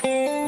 some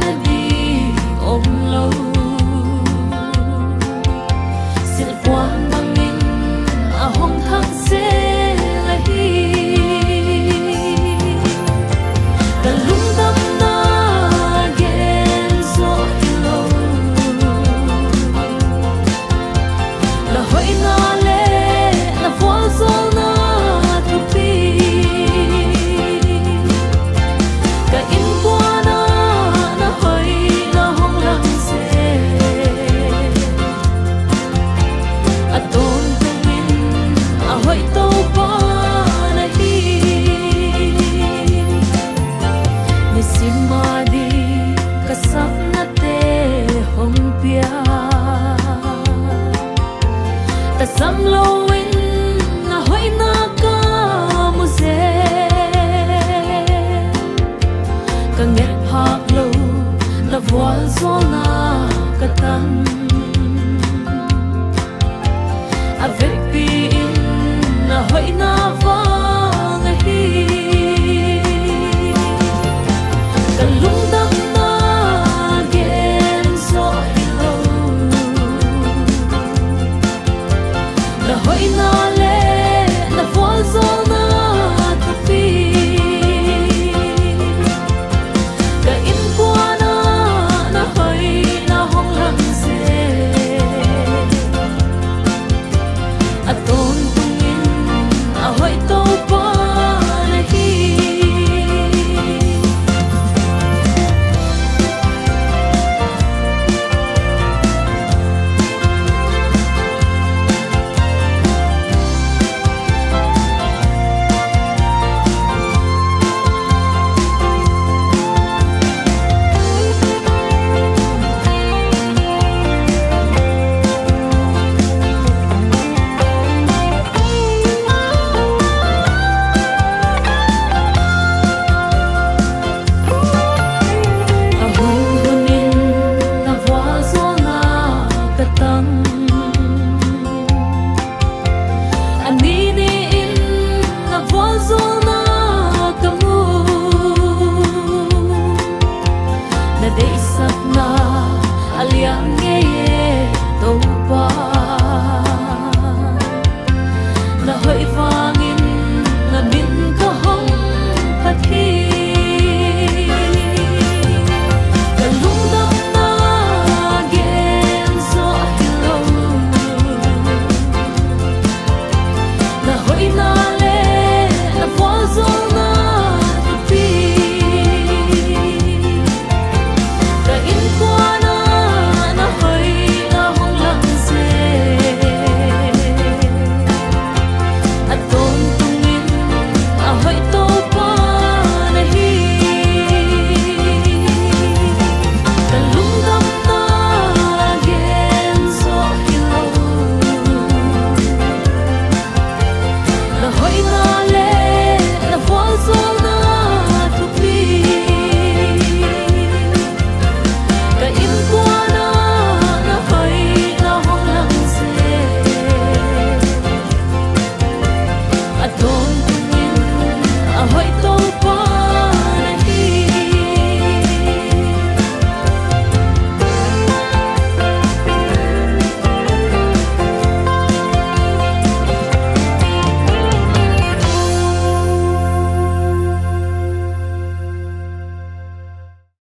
a.